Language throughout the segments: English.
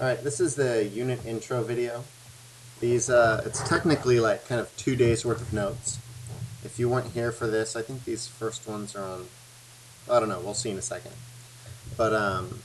Alright, this is the unit intro video. These, uh, it's technically like kind of two days worth of notes. If you weren't here for this, I think these first ones are on, I don't know, we'll see in a second. But, um,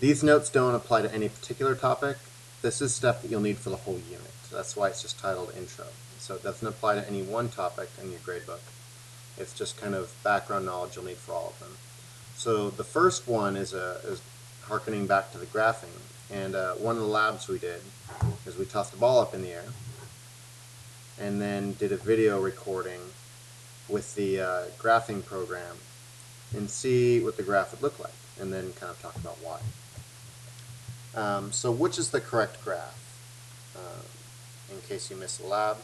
these notes don't apply to any particular topic. This is stuff that you'll need for the whole unit. That's why it's just titled intro. So it doesn't apply to any one topic in your gradebook. It's just kind of background knowledge you'll need for all of them. So the first one is, a, is harkening back to the graphing. And uh, one of the labs we did is we tossed a ball up in the air and then did a video recording with the uh, graphing program and see what the graph would look like and then kind of talk about why. Um, so which is the correct graph? Um, in case you missed the lab.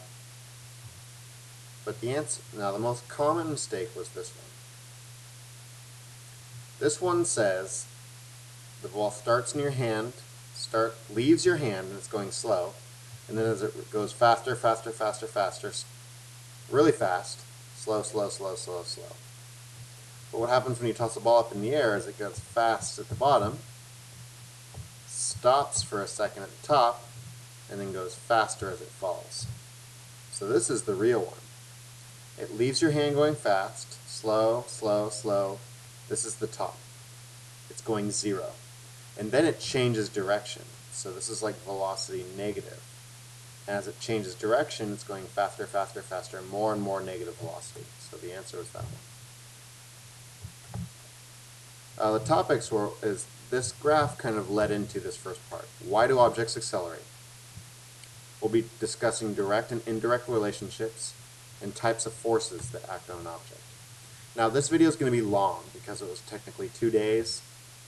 But the answer, now the most common mistake was this one. This one says the ball starts in your hand, start leaves your hand and it's going slow, and then as it goes faster, faster, faster, faster, really fast, slow, slow, slow, slow, slow. But what happens when you toss the ball up in the air is it goes fast at the bottom, stops for a second at the top, and then goes faster as it falls. So this is the real one. It leaves your hand going fast, slow, slow, slow. This is the top. It's going zero. And then it changes direction. So this is like velocity negative. And as it changes direction, it's going faster, faster, faster, more and more negative velocity. So the answer is that one. Uh, the topics were is this graph kind of led into this first part. Why do objects accelerate? We'll be discussing direct and indirect relationships and types of forces that act on an object. Now this video is going to be long because it was technically two days,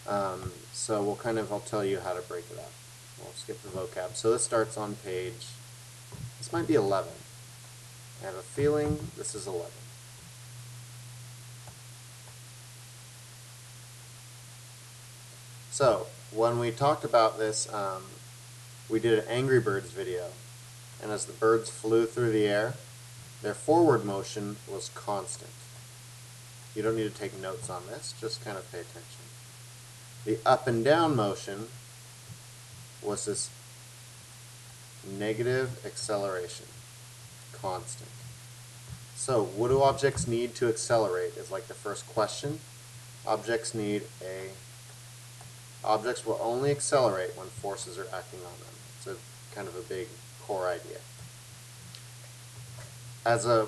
um, so we'll kind of, I'll tell you how to break it up. We'll skip the vocab. So this starts on page, this might be 11. I have a feeling this is 11. So, when we talked about this, um, we did an Angry Birds video, and as the birds flew through the air, their forward motion was constant. You don't need to take notes on this, just kind of pay attention. The up and down motion was this negative acceleration, constant. So, what do objects need to accelerate is like the first question. Objects need a Objects will only accelerate when forces are acting on them. It's a kind of a big core idea. As a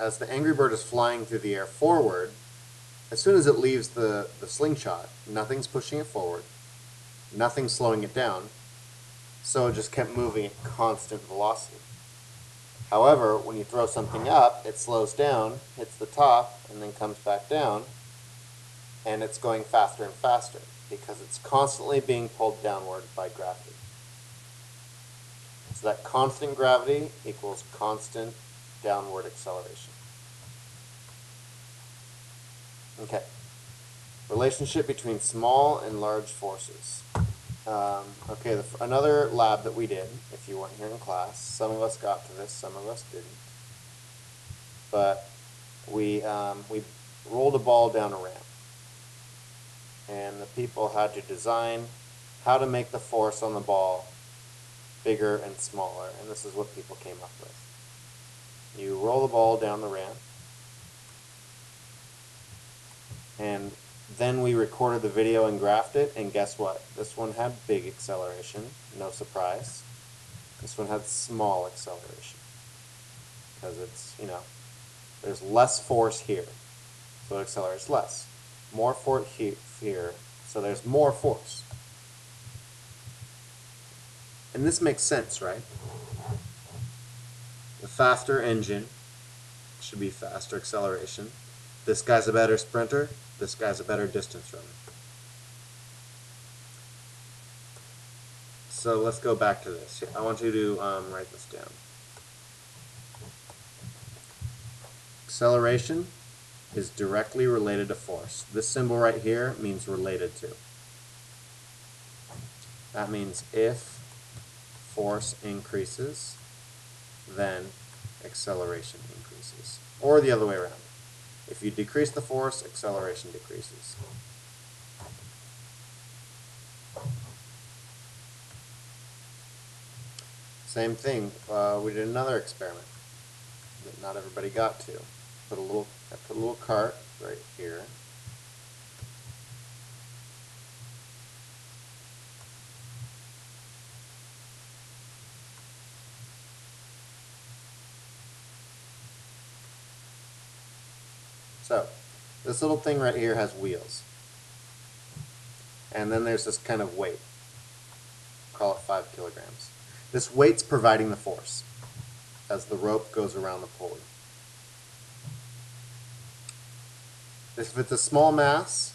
as the Angry Bird is flying through the air forward, as soon as it leaves the, the slingshot, nothing's pushing it forward, nothing's slowing it down, so it just kept moving at constant velocity. However, when you throw something up, it slows down, hits the top, and then comes back down, and it's going faster and faster because it's constantly being pulled downward by gravity. So that constant gravity equals constant downward acceleration. Okay. Relationship between small and large forces. Um, okay, the, another lab that we did, if you weren't here in class, some of us got to this, some of us didn't. But we, um, we rolled a ball down a ramp and the people had to design how to make the force on the ball bigger and smaller, and this is what people came up with. You roll the ball down the ramp, and then we recorded the video and graphed it, and guess what? This one had big acceleration, no surprise. This one had small acceleration, because it's, you know, there's less force here, so it accelerates less. More force here, so there's more force. And this makes sense, right? The faster engine should be faster acceleration. This guy's a better sprinter, this guy's a better distance runner. So let's go back to this. I want you to um, write this down. Acceleration is directly related to force. This symbol right here means related to. That means if force increases, then acceleration increases. Or the other way around. If you decrease the force, acceleration decreases. Same thing, uh, we did another experiment that not everybody got to. Put a little, I put a little cart right here, this little thing right here has wheels. And then there's this kind of weight. Call it five kilograms. This weight's providing the force as the rope goes around the pulley. If it's a small mass,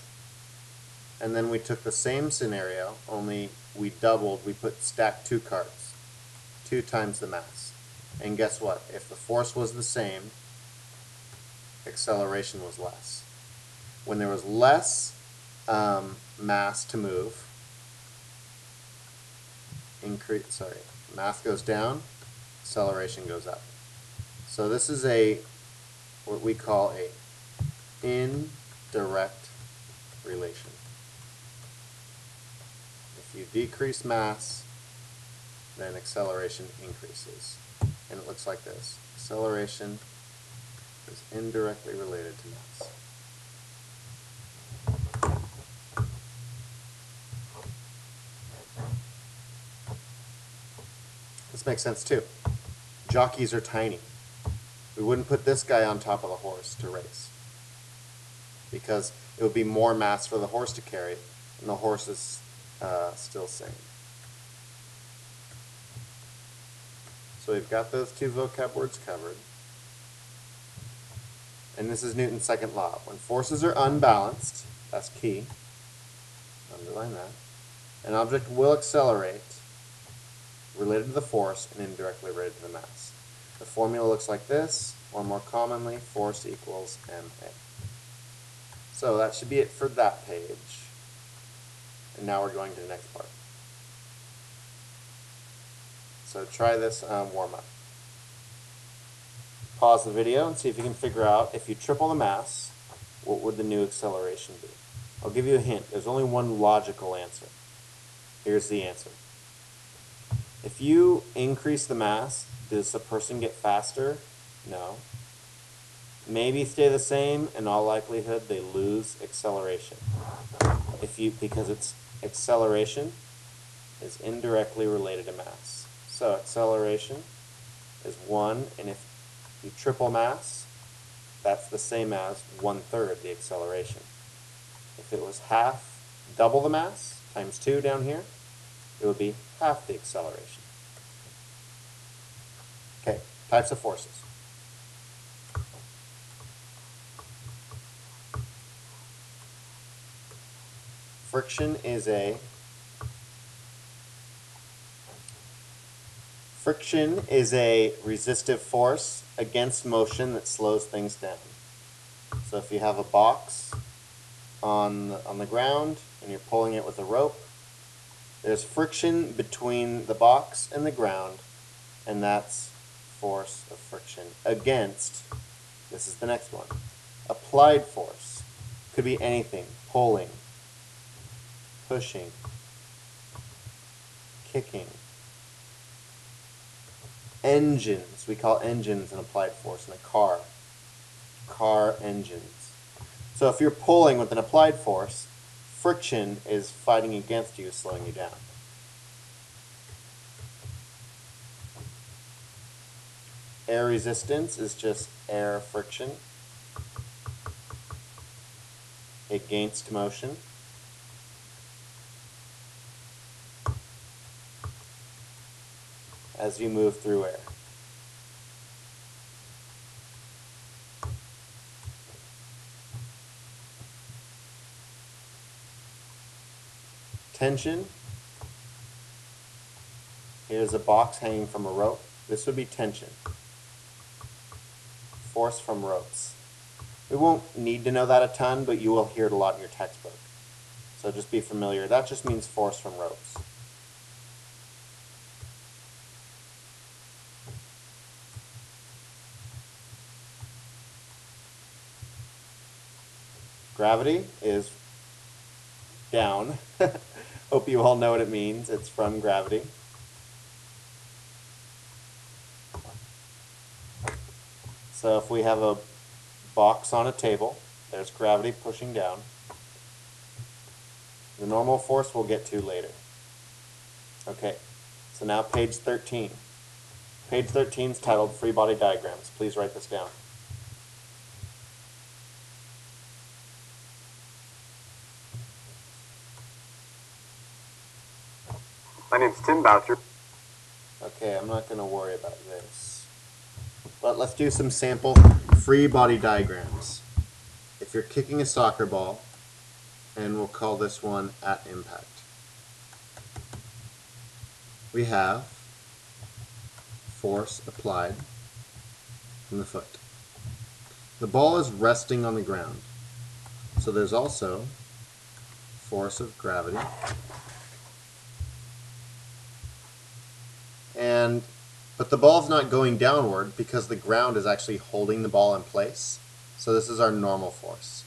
and then we took the same scenario, only we doubled, we put stacked two carts, two times the mass. And guess what? If the force was the same, acceleration was less. When there was less um, mass to move, increase, sorry, mass goes down, acceleration goes up. So this is a, what we call a indirect relation. If you decrease mass, then acceleration increases. And it looks like this. Acceleration is indirectly related to mass. This makes sense too. Jockeys are tiny. We wouldn't put this guy on top of the horse to race because it would be more mass for the horse to carry, and the horse is uh, still same. So we've got those two vocab words covered. And this is Newton's second law. When forces are unbalanced, that's key, underline that, an object will accelerate related to the force and indirectly related to the mass. The formula looks like this, or more commonly, force equals ma. So that should be it for that page. And now we're going to the next part. So try this um, warm-up. Pause the video and see if you can figure out if you triple the mass, what would the new acceleration be? I'll give you a hint. There's only one logical answer. Here's the answer. If you increase the mass, does the person get faster? No. Maybe stay the same, in all likelihood they lose acceleration. If you because it's acceleration is indirectly related to mass. So acceleration is one, and if you triple mass, that's the same as one third the acceleration. If it was half, double the mass, times two down here, it would be half the acceleration. Okay, types of forces. Friction is a friction is a resistive force against motion that slows things down. So if you have a box on the, on the ground and you're pulling it with a rope, there's friction between the box and the ground, and that's force of friction against, this is the next one, applied force. Could be anything, pulling, pushing, kicking. Engines, we call engines an applied force in a car. Car engines. So if you're pulling with an applied force, friction is fighting against you, slowing you down. Air resistance is just air friction against motion. as you move through air. Tension. Here's a box hanging from a rope. This would be tension. Force from ropes. We won't need to know that a ton, but you will hear it a lot in your textbook. So just be familiar. That just means force from ropes. Gravity is down. Hope you all know what it means. It's from gravity. So if we have a box on a table, there's gravity pushing down. The normal force we'll get to later. Okay, so now page 13. Page 13 is titled Free Body Diagrams. Please write this down. Tim Boucher. Okay, I'm not going to worry about this. But let's do some sample free body diagrams. If you're kicking a soccer ball, and we'll call this one at impact. We have force applied from the foot. The ball is resting on the ground. So there's also force of gravity and but the ball's not going downward because the ground is actually holding the ball in place. So this is our normal force,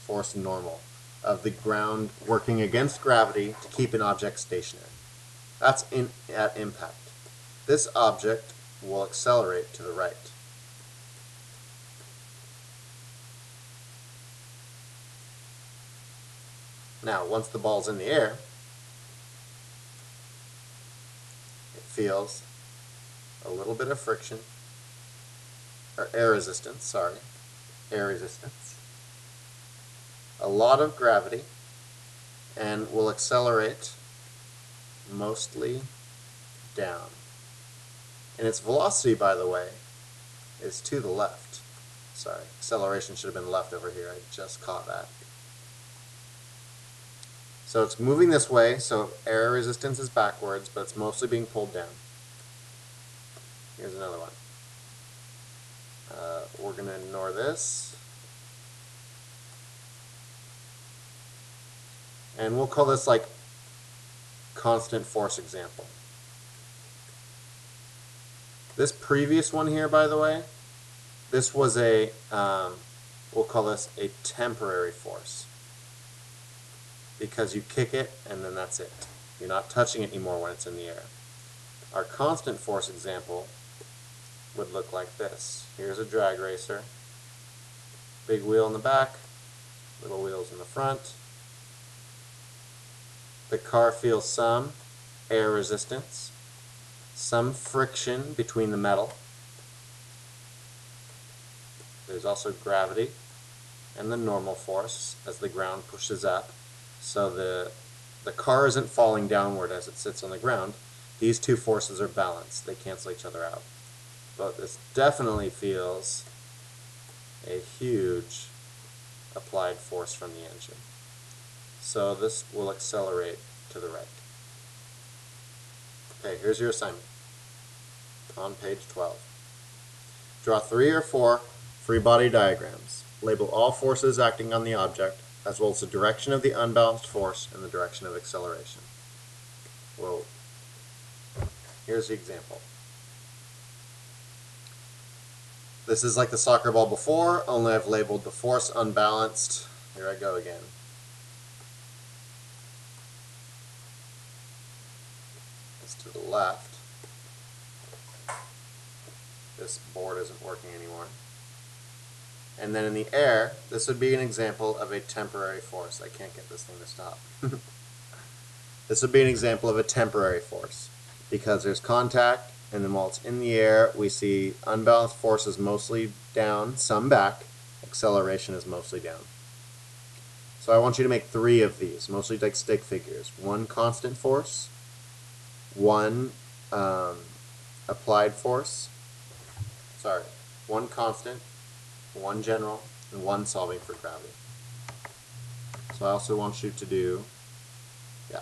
force normal, of the ground working against gravity to keep an object stationary. That's in at impact. This object will accelerate to the right. Now, once the ball's in the air, it feels a little bit of friction, or air resistance, sorry, air resistance, a lot of gravity, and will accelerate mostly down. And its velocity, by the way, is to the left. Sorry, acceleration should have been left over here. I just caught that. So it's moving this way, so air resistance is backwards, but it's mostly being pulled down. Here's another one. Uh, we're going to ignore this. And we'll call this like constant force example. This previous one here, by the way, this was a, um, we'll call this a temporary force. Because you kick it and then that's it. You're not touching it anymore when it's in the air. Our constant force example would look like this. Here's a drag racer. Big wheel in the back, little wheels in the front. The car feels some air resistance, some friction between the metal. There's also gravity and the normal force as the ground pushes up. So the, the car isn't falling downward as it sits on the ground. These two forces are balanced. They cancel each other out. But this definitely feels a huge applied force from the engine. So this will accelerate to the right. Okay, here's your assignment on page 12. Draw three or four free body diagrams. Label all forces acting on the object, as well as the direction of the unbalanced force and the direction of acceleration. Well, here's the example. This is like the soccer ball before, only I've labeled the force unbalanced. Here I go again. It's to the left. This board isn't working anymore. And then in the air, this would be an example of a temporary force. I can't get this thing to stop. this would be an example of a temporary force because there's contact and then while it's in the air, we see unbalanced force is mostly down, some back, acceleration is mostly down. So I want you to make three of these, mostly like stick figures. One constant force, one um, applied force, sorry, one constant, one general, and one solving for gravity. So I also want you to do, yeah,